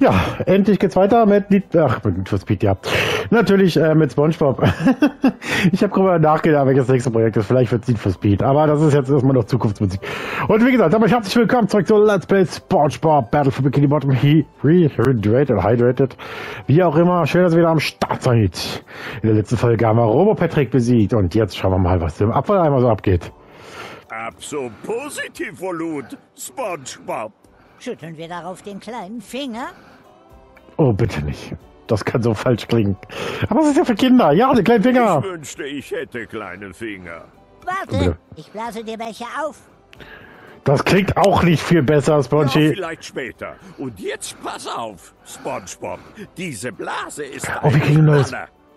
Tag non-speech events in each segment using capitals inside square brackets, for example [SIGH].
Ja, endlich geht's weiter mit ach, mit Need for Speed, ja. Natürlich äh, mit SpongeBob. [LAUGHS] ich habe darüber nachgedacht, welches nächste Projekt ist. Vielleicht wird Need for Speed, aber das ist jetzt erstmal noch Zukunftsmusik. Und wie gesagt, damit herzlich willkommen zurück zu Let's Play SpongeBob Battle for Bikini Bottom. He rehydrated, hydrated, wie auch immer. Schön, dass ihr wieder am Start seid. In der letzten Folge haben wir Robo Patrick besiegt und jetzt schauen wir mal, was im Abfalleimer so abgeht. Ab so positiv, Volut, SpongeBob. Schütteln wir darauf den kleinen Finger? Oh, bitte nicht. Das kann so falsch klingen. Aber es ist ja für Kinder. Ja, den kleinen Finger. Ich wünschte, ich hätte kleine Finger. Warte, ich blase dir welche auf. Das klingt auch nicht viel besser, Ja, Spongy. vielleicht später. Und jetzt pass auf, SpongeBob. Diese Blase ist Oh, wir kriegen ein neues.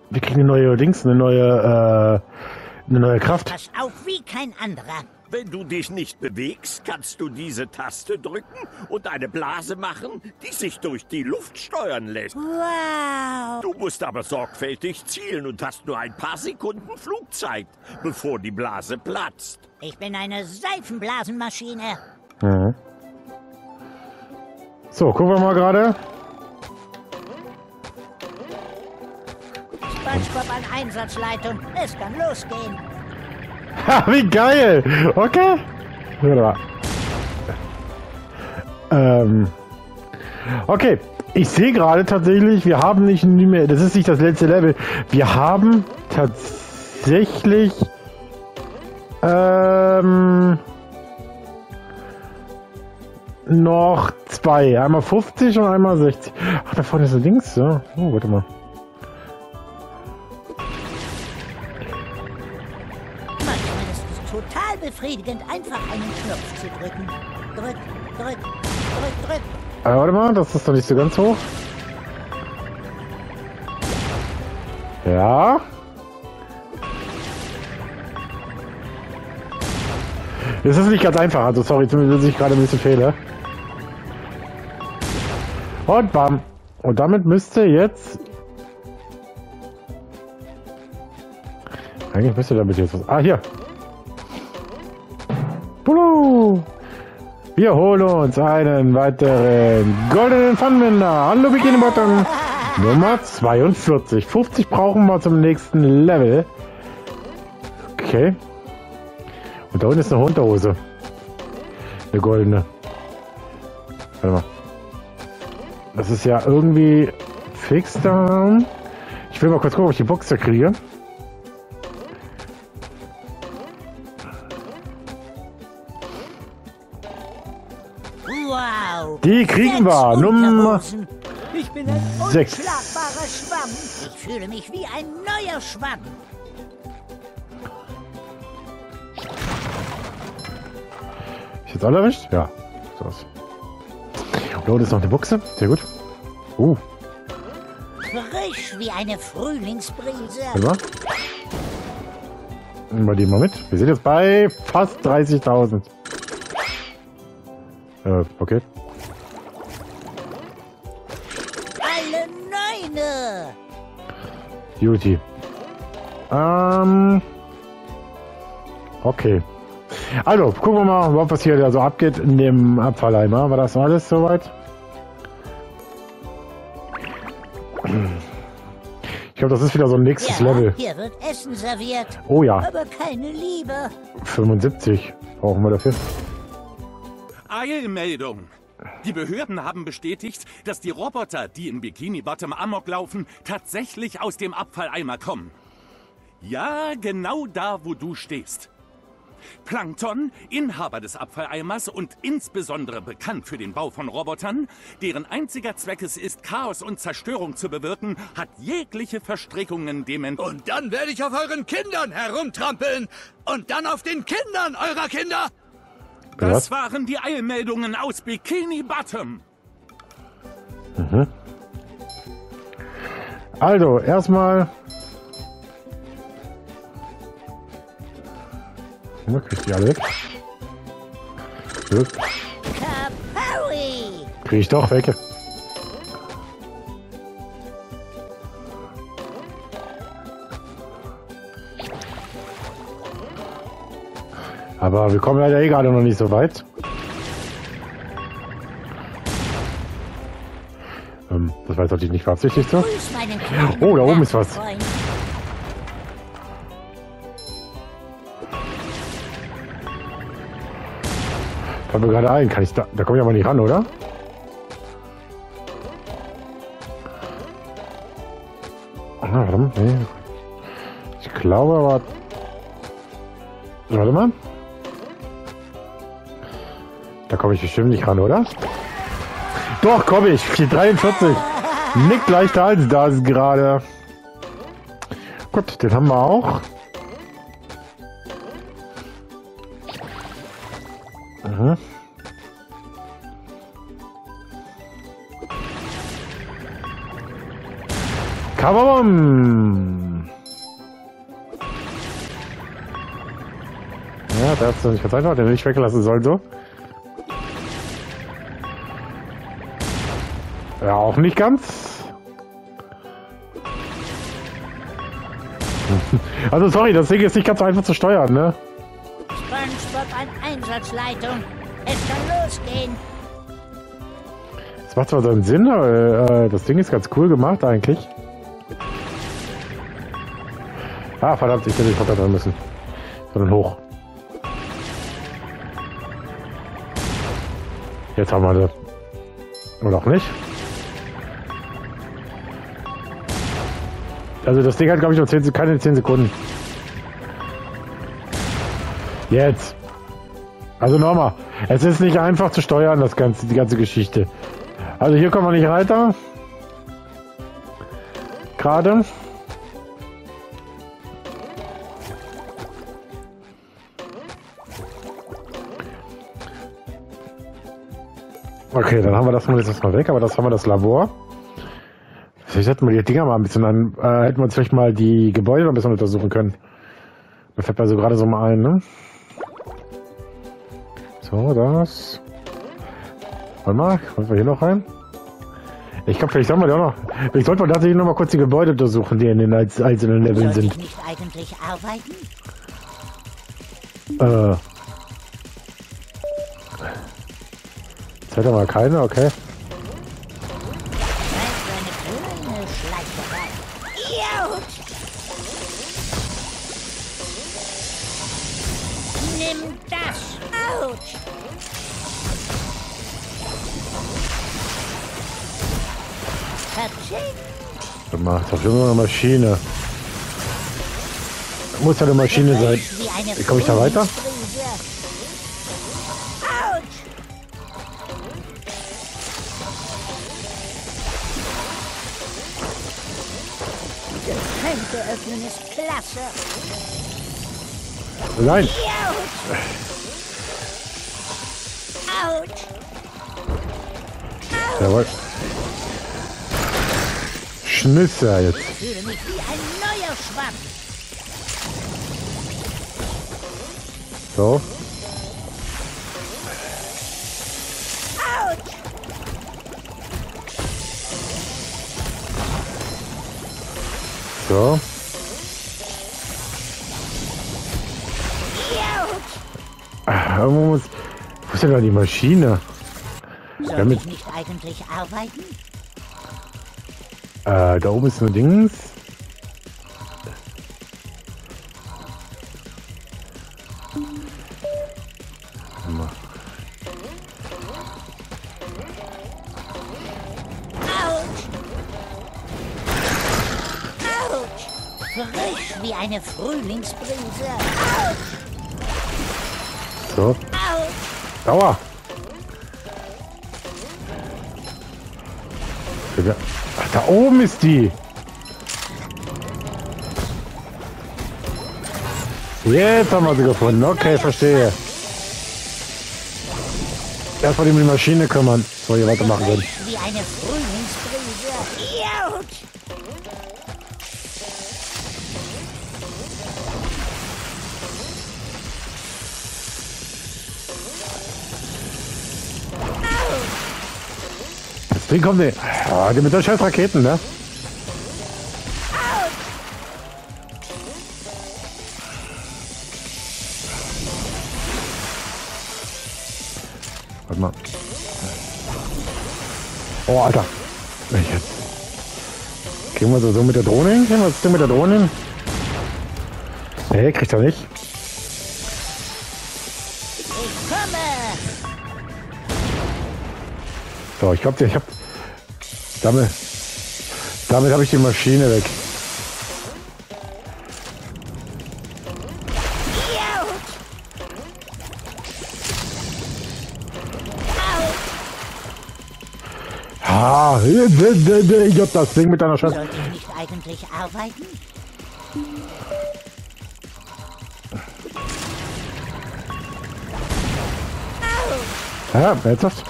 Wir kriegen eine neue Dings, eine neue, äh, eine neue Kraft. Pass auf wie kein anderer. Wenn du dich nicht bewegst, kannst du diese Taste drücken und eine Blase machen, die sich durch die Luft steuern lässt. Wow. Du musst aber sorgfältig zielen und hast nur ein paar Sekunden Flugzeit, bevor die Blase platzt. Ich bin eine Seifenblasenmaschine. Mhm. So, gucken wir mal gerade. SpongeBob an Einsatzleitung. Es kann losgehen. Ha, [LAUGHS] wie geil! Okay. Ähm. Okay. Ich sehe gerade tatsächlich, wir haben nicht mehr, das ist nicht das letzte Level. Wir haben tatsächlich ähm, noch zwei. Einmal 50 und einmal 60. Ach, da vorne ist Dings, so. Oh, warte mal. Befriedigend, einfach einen Knopf zu drücken. Drück, drück, drück, drück. Äh, warte mal, das ist doch nicht so ganz hoch. Ja. Es ist nicht ganz einfach, also sorry, zumindest ich gerade ein bisschen fehle. Und bam. Und damit müsste jetzt... Eigentlich müsste damit jetzt was... Ah, hier. Wir holen uns einen weiteren goldenen Funwender. Hallo Bikini Bottom. Nummer 42. 50 brauchen wir zum nächsten Level. Okay. Und da unten ist eine Unterhose. Eine goldene. Warte mal. Das ist ja irgendwie fix da. Ich will mal kurz gucken, ob ich die Box da kriege. Wow. Die kriegen wir. Nummer. Ich bin ein sechs. unschlagbarer Schwamm. Ich fühle mich wie ein neuer Schwamm. Ist jetzt alle erwischt? Ja. So aus. Da unten ist noch eine Buchse. Sehr gut. Uh, Frisch wie eine Frühlingsbrise. mal. Nehmen wir die mal mit. Wir sind jetzt bei fast 30.000. Äh, okay. Alle Neune. Beauty. Ähm. Okay. Also, gucken wir mal, was hier da so abgeht in dem Abfalleimer. War das alles soweit? Ich glaube, das ist wieder so ein nächstes Ja, Level. hier wird Essen serviert. Oh ja, Aber keine Liebe. 75 brauchen wir dafür. Eilmeldung. Die Behörden haben bestätigt, dass die Roboter, die in Bikini Bottom Amok laufen, tatsächlich aus dem Abfalleimer kommen. Ja, genau da, wo du stehst. Plankton, Inhaber des Abfalleimers und insbesondere bekannt für den Bau von Robotern, deren einziger Zweck es ist, Chaos und Zerstörung zu bewirken, hat jegliche Verstrickungen dementiert. Und dann werde ich auf euren Kindern herumtrampeln. Und dann auf den Kindern eurer Kinder. Das waren die Eilmeldungen aus Bikini Bottom. Also, erstmal. Ja, krieg ich die alle weg. Krieg ich doch weg. Aber wir kommen leider eh gerade noch nicht so weit. war jetzt natürlich nicht beabsichtigt so. Oh, da oben ist was. Fällt mir gerade ein, kann ich da, da komme ich aber nicht ran, oder? Ah, warte mal, nee. Ich glaube aber... Warte mal. Da komme ich bestimmt nicht ran, oder? Doch, komme ich. 43. Nick leichter als das gerade. Gut, den haben wir auch. Mhm. Kabam! Ja, der hat es nicht verzeiht, den nicht weggelassen soll so. Ja, auch nicht ganz. [LAUGHS] Also sorry, das Ding ist nicht ganz so einfach zu steuern, ne? SpongeBob an Einsatzleitung. Es kann losgehen. Das macht zwar seinen Sinn, aber äh, das Ding ist ganz cool gemacht eigentlich. Ah, verdammt, ich hätte nicht runter dran müssen. Sondern hoch. Jetzt haben wir das. Oder auch nicht. Also das Ding hat glaube ich noch 10, Sek- keine 10 Sekunden. Jetzt. Also nochmal. Es ist nicht einfach zu steuern, das ganze, die ganze Geschichte. Also hier kommen wir nicht weiter. Gerade. Okay, dann haben wir das mal jetzt erstmal weg, aber das haben wir das Labor. Vielleicht hätten wir die Dinger mal ein bisschen an, äh, hätten wir uns vielleicht mal die Gebäude noch ein bisschen untersuchen können. Mir fällt also gerade so mal ein, ne? So, das. Warte mal, wollen wir hier noch rein? Ich glaube, vielleicht sollen wir da noch. Vielleicht sollten wir tatsächlich noch mal kurz die Gebäude untersuchen, die in den einz- einzelnen Leveln Sollte ich sind. nicht eigentlich arbeiten? Äh. Jetzt hat er mal keine, okay. Schleicherei. Jaut! Nimm das! Autsch! Gemacht. Auf immer eine Maschine. Muss ja eine Maschine sein. Wie komme ich da weiter? Nein. Jawohl. Schnüsse jetzt. Ich fühle mich wie ein neuer Schwamm. So. So. Irgendwo muss. Wo ist denn da die Maschine? Soll Damit- ich nicht eigentlich arbeiten? Äh, da oben ist nur Dings. Frisch wie eine Frühlingsbrise. Autsch! So. Ja. Ach, da oben ist die. Jetzt haben wir sie gefunden. Okay, verstehe. Erstmal die Maschine kümmern, bevor wir weitermachen Frühlingsbrise. Ding kommt nicht. Ah, die mit den scheiß Raketen, ne? Warte mal. Oh, Alter. Jetzt. Kriegen wir so, so mit der Drohne hin? Kriegen wir das Ding mit der Drohne hin? Nee, kriegt er nicht. Ich komme! So, ich glaube, ich habe damit, damit habe ich die Maschine weg. Ah, ich hab das Ding mit deiner Scheiße. Sollte ich nicht eigentlich arbeiten? Ja, ernsthaft?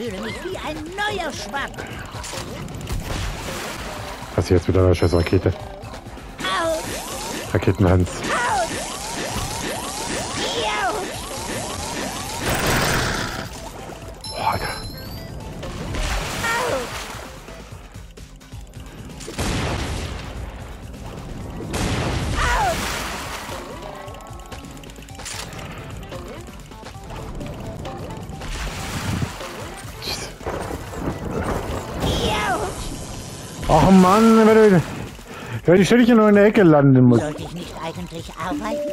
Ich fühle mich wie ein neuer Schwamm. Was ist jetzt mit deiner scheiß Rakete? Au! Raketenhans. Ach Mann, wenn du, ich ständig nur in der Ecke landen muss. Sollte ich nicht eigentlich arbeiten?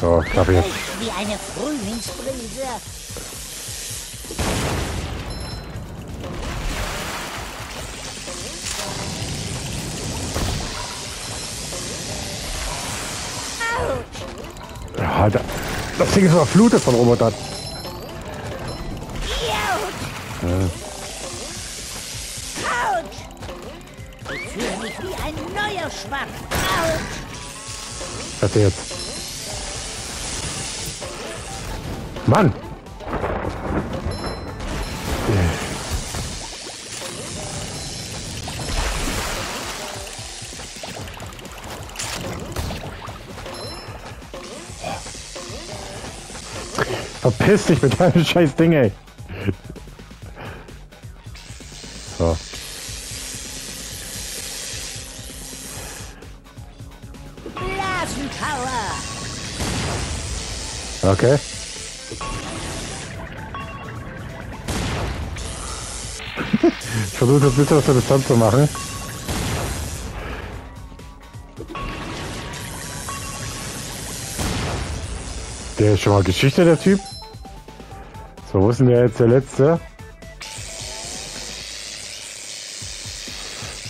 So, klappe jetzt. Echt wie eine Frühlingsbrise. Alter. Das Ding ist überflutet von Robotern. Autsch! Ich fühle mich wie ein neuer Schwamm. Autsch! Was? Mann! Verpiss dich mit deinem [LAUGHS] scheiß Ding, ey. Okay. [LAUGHS] Ich versuche das bitte aus der Distanz zu machen. Der ist schon mal Geschichte, der Typ. So, wo ist denn der jetzt der letzte?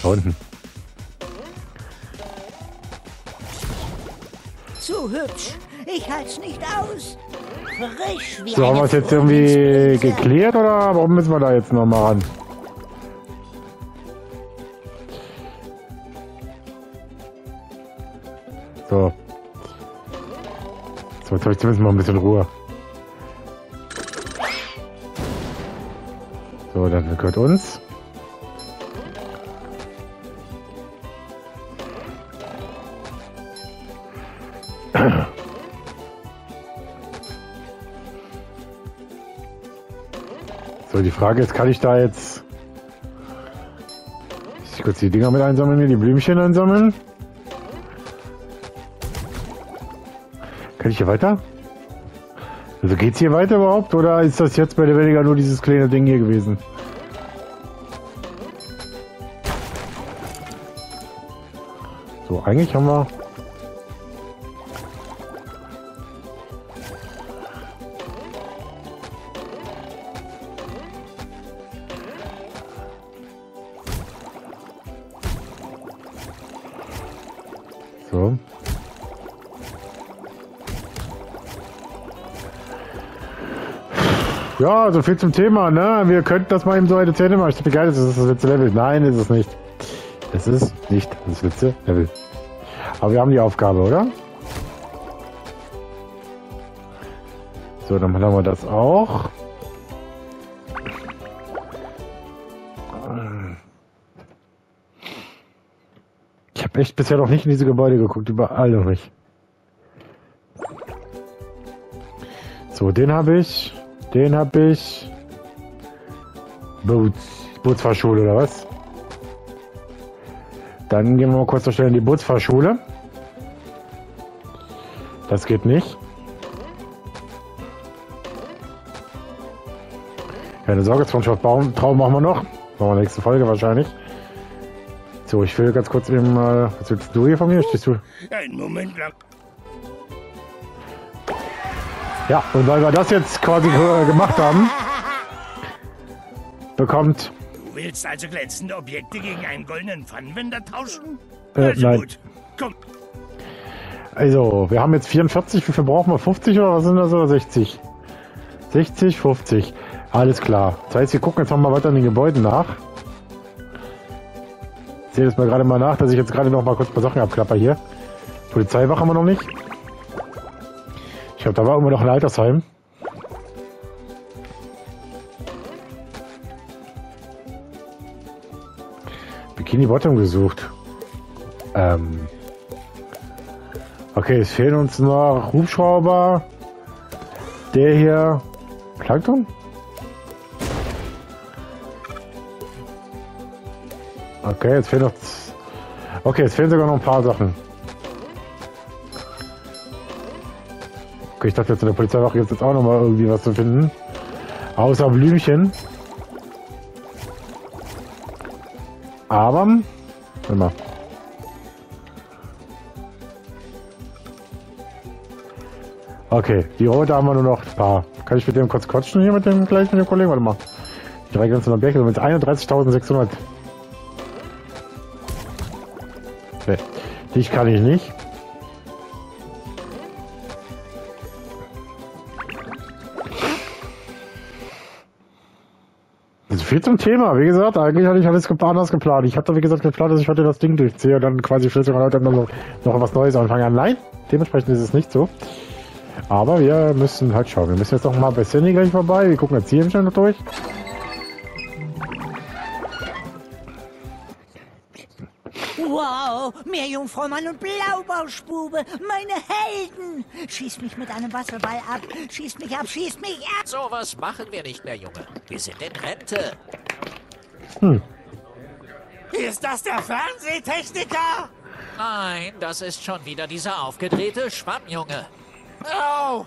Da unten. Zu hübsch. Ich halt's nicht aus. Frisch wie So, haben wir es jetzt irgendwie geklärt oder warum müssen wir da jetzt nochmal ran? So. So, jetzt habe ich zumindest mal ein bisschen Ruhe. So, dann gehört uns. Die Frage ist, kann ich da jetzt ich kurz die Dinger mit einsammeln, hier, die Blümchen einsammeln? Kann ich hier weiter? Also geht's hier weiter überhaupt oder ist das jetzt bei der weniger nur dieses kleine Ding hier gewesen? So, eigentlich haben wir Ja, so viel zum Thema, ne? Wir könnten das mal eben so eine Szene machen. Ich dachte, geil, das ist das letzte Level. Nein, ist es nicht. Es ist nicht das letzte Level. Aber wir haben die Aufgabe, oder? So, dann machen wir das auch. Ich habe echt bisher noch nicht in diese Gebäude geguckt, überall noch nicht. So, den habe ich. Den habe ich. Boots. Bootsfahrschule oder was? Dann gehen wir mal kurz noch schnell in die Bootsfahrschule. Das geht nicht. Keine Sorge, Traum Traum machen wir noch. Machen wir in der Folge wahrscheinlich. So, ich will ganz kurz eben mal. Was willst du hier von mir? Stehst du? Einen Moment lang. Ja, und weil wir das jetzt quasi äh, gemacht haben, bekommt. Du willst also glänzende Objekte gegen einen goldenen Pfannenwender tauschen? Äh, also nein. gut. Komm, Also, wir haben jetzt 44. Wie viel brauchen wir? 50 oder was sind das? Oder 60? 60, 50. Alles klar. Das heißt, wir gucken jetzt nochmal weiter in den Gebäuden nach. Ich sehe jetzt mal gerade mal nach, dass ich jetzt gerade noch mal kurz ein paar Sachen abklapper hier. Polizeiwache haben wir noch nicht. Ich glaube, da war immer noch ein Altersheim. Bikini Bottom gesucht. Ähm. Okay, es fehlen uns noch Hubschrauber. Der hier. Plankton? Okay, jetzt fehlen noch. Okay, es fehlen sogar noch ein paar Sachen. Okay, ich dachte jetzt in der Polizeiwache jetzt, jetzt auch noch mal irgendwie was zu finden. Außer Blümchen. Aber. Warte mal. Okay, die Rote haben wir nur noch ein paar. Kann ich mit dem kurz quatschen hier mit dem gleich mit dem Kollegen? Warte mal. Die drei ganzen Objekte mit 31.600. Nee, dich kann ich nicht. Viel zum Thema. Wie gesagt, eigentlich hatte ich alles anders geplant. Ich hatte, wie gesagt, geplant, dass ich heute das Ding durchziehe und dann quasi sogar heute noch, noch was Neues anfangen. Nein, dementsprechend ist es nicht so. Aber wir müssen halt schauen. Wir müssen jetzt noch mal bei Sandy gleich vorbei. Wir gucken jetzt hier schnell noch durch. Wow, Meerjungfraumann und Blaubauspube, meine Helden! Schieß mich mit einem Wasserball ab, schieß mich ab, schieß mich ab! Sowas machen wir nicht mehr, Junge. Wir sind in Rente. ist das der Fernsehtechniker? Nein, das ist schon wieder dieser aufgedrehte Schwammjunge. Oh,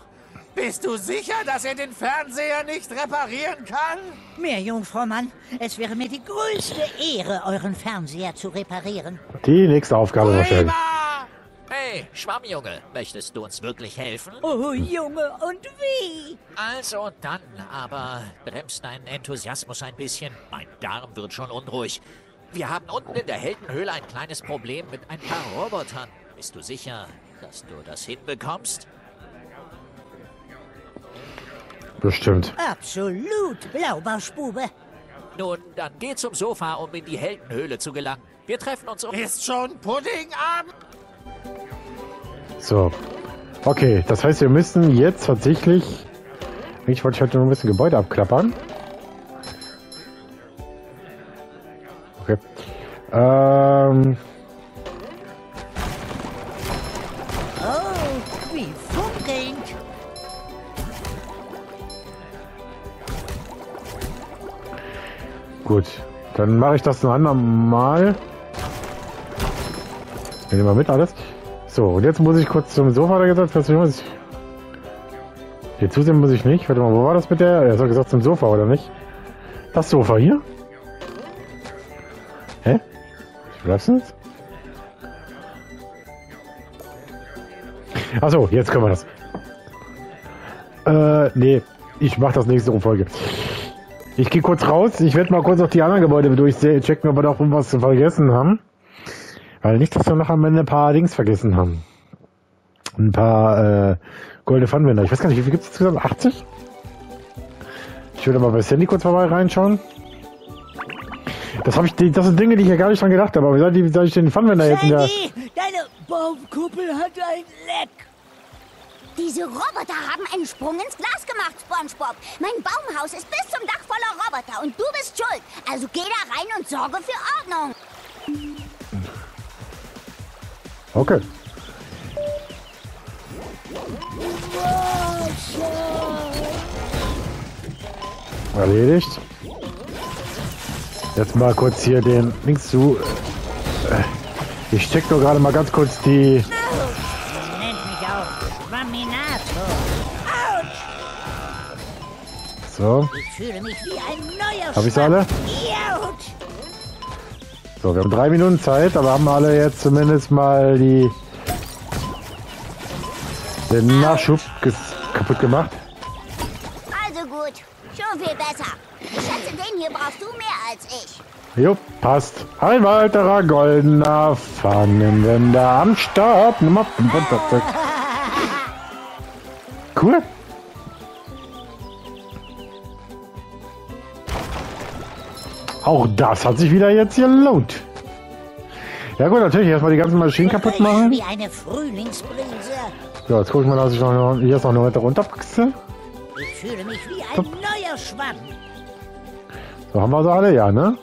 bist du sicher, dass er den Fernseher nicht reparieren kann? Meerjungfraumann, es wäre mir die größte Ehre, euren Fernseher zu reparieren. Die nächste Aufgabe wahrscheinlich. Prima! Hey, Schwammjunge, möchtest du uns wirklich helfen? Oh, Junge, und wie? Also dann, aber bremst deinen Enthusiasmus ein bisschen. Mein Darm wird schon unruhig. Wir haben unten in der Heldenhöhle ein kleines Problem mit ein paar Robotern. Bist du sicher, dass du das hinbekommst? Bestimmt. Absolut, Blaubauspube. Nun, dann geh zum Sofa, um in die Heldenhöhle zu gelangen. Wir treffen uns um... Ist schon Puddingabend? So. Okay, das heißt, wir müssen jetzt tatsächlich. Ich wollte heute noch ein bisschen Gebäude abklappern. Okay. Ähm, gut. Dann mache ich das ein andermal. Nehmen wir mit alles. So, und jetzt muss ich kurz zum Sofa, er gesagt. Was muss ich? Hier zusehen muss ich nicht. Warte mal, wo war das mit der? Er hat gesagt zum Sofa, oder nicht? Das Sofa hier? Hä? Wie bleibst du jetzt? Achso, jetzt können wir das. Äh, nee. Ich mach das nächste Folge. Ich gehe kurz raus. Ich werde mal kurz auf die anderen Gebäude durchchecken, ob wir da auch was vergessen haben. Weil nicht, dass wir noch am Ende ein paar Dings vergessen haben. Ein paar äh, goldene Pfannwender. Ich weiß gar nicht, wie viel gibt es insgesamt? 80? Ich würde mal bei Sandy kurz vorbei reinschauen. Das ich, das sind Dinge, die ich ja gar nicht dran gedacht habe. Aber wie soll, die, wie soll ich den Pfannwender jetzt in der... Deine Baumkuppel hat ein Leck. Diese Roboter haben einen Sprung ins Glas gemacht, SpongeBob. Mein Baumhaus ist bis zum Dach voller Roboter und du bist schuld. Also geh da rein und sorge für Ordnung. Okay. Erledigt. Jetzt mal kurz hier den links zu. Äh, Ich check nur gerade mal ganz kurz die. So, Ich fühle mich wie ein neuer Hab ich sie alle? So, wir haben drei Minuten Zeit, aber haben alle jetzt zumindest mal die den Nachschub kaputt gemacht. Also gut, schon viel besser. Ich schätze, den hier brauchst du mehr als ich. Jo, passt. Ein weiterer goldener Pfannenwender am Start. Nummer 45. [LAUGHS] Cool. Auch das hat sich wieder jetzt gelohnt. Ja gut, natürlich erstmal die ganzen Maschinen kaputt machen. Wie eine Frühlingsbrise. So, jetzt guck ich mal, dass ich noch, hier ist noch eine weiter runterwachse. Ich fühle mich wie ein neuer Schwamm. So, haben wir sie alle? Ja, ne?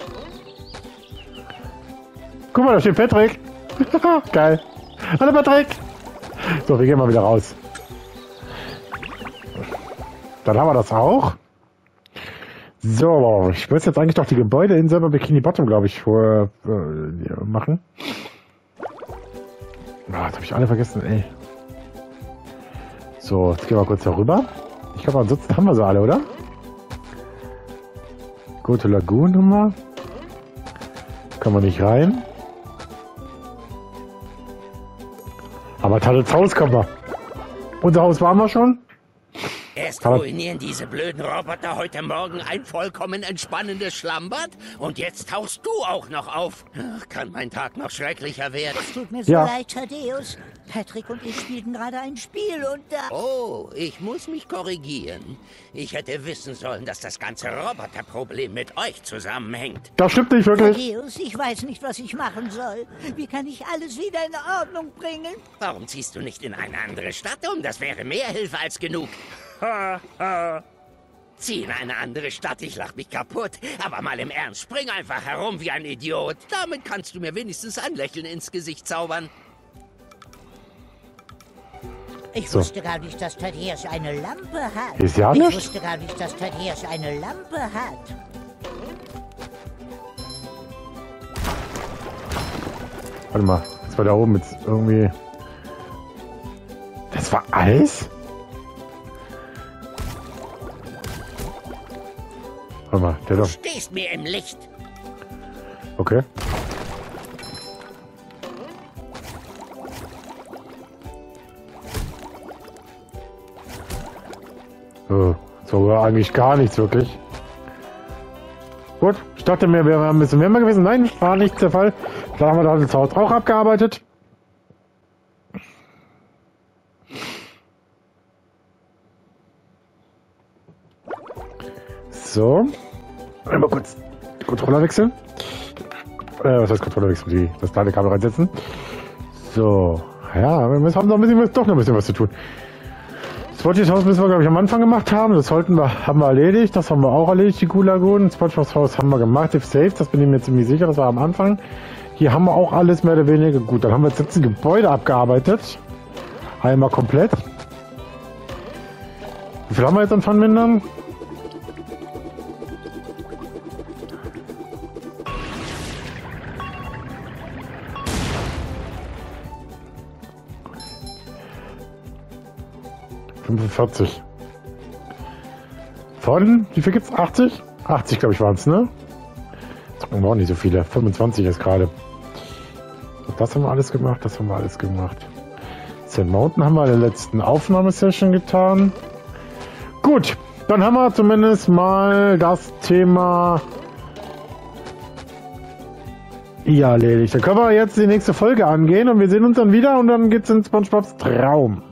Guck mal, da steht Patrick. [LAUGHS] Geil. Hallo Patrick. So, wir gehen mal wieder raus. Dann haben wir das auch. So, ich muss jetzt eigentlich doch die Gebäude in selber Bikini Bottom, glaube ich, vor, äh, machen. Ah, jetzt habe ich alle vergessen, ey. So, jetzt gehen wir kurz darüber. Ich glaube, ansonsten haben wir sie alle, oder? Gute Lagoon haben wir. Kann man nicht rein. Aber Tadels Haus kommen wir. Unser Haus waren wir schon. Erst ruinieren diese blöden Roboter heute Morgen ein vollkommen entspannendes Schlammbad und jetzt tauchst du auch noch auf. Ach, kann mein Tag noch schrecklicher werden. Tut mir so Ja. leid, Thaddeus. Patrick und ich spielten gerade ein Spiel und da... Oh, ich muss mich korrigieren. Ich hätte wissen sollen, dass das ganze Roboterproblem mit euch zusammenhängt. Das stimmt nicht wirklich. Thaddeus, ich weiß nicht, was ich machen soll. Wie kann ich alles wieder in Ordnung bringen? Warum ziehst du nicht in eine andere Stadt um? Das wäre mehr Hilfe als genug. Ha, [LAUGHS] ha. Zieh in eine andere Stadt, ich lach mich kaputt. Aber mal im Ernst, spring einfach herum wie ein Idiot. Damit kannst du mir wenigstens ein Lächeln ins Gesicht zaubern. Ich So. wusste gar nicht, dass Thaddeus eine Lampe hat. Ist ja ich nicht. wusste gar nicht, dass Thaddeus eine Lampe hat. Warte mal, das war da oben jetzt irgendwie. Das war Eis? Warte mal, der Du doch. stehst mir im Licht. Okay. So, so war eigentlich gar nichts wirklich. Gut, ich dachte mir, wir wären ein bisschen wärmer gewesen. Nein, war nicht der Fall. Da haben wir das Haus auch abgearbeitet. So. Einmal kurz Controller wechseln. Äh, was heißt Controller wechseln? Das kleine Kabel reinsetzen. So. Ja, wir müssen, haben noch ein bisschen doch noch ein bisschen was zu tun. Spotty's Haus müssen wir, glaube ich, am Anfang gemacht haben. Das sollten wir, haben wir erledigt. Das haben wir auch erledigt, die Gulagonen. Spotty's Haus haben wir gemacht. If safe, das bin ich mir ziemlich sicher. Das war am Anfang. Hier haben wir auch alles mehr oder weniger gut. Dann haben wir jetzt ein Gebäude abgearbeitet. Einmal komplett. Wie viel haben wir jetzt an Pfannmindern? 45. Von, wie viel gibt's? 80? 80, glaube ich, waren es, ne? Das waren auch nicht so viele. 25 ist gerade. Das haben wir alles gemacht, das haben wir alles gemacht. Sand Mountain haben wir in der letzten Aufnahmesession getan. Gut, dann haben wir zumindest mal das Thema ja erledigt. Dann können wir jetzt die nächste Folge angehen und wir sehen uns dann wieder und dann geht's in SpongeBob's Traum.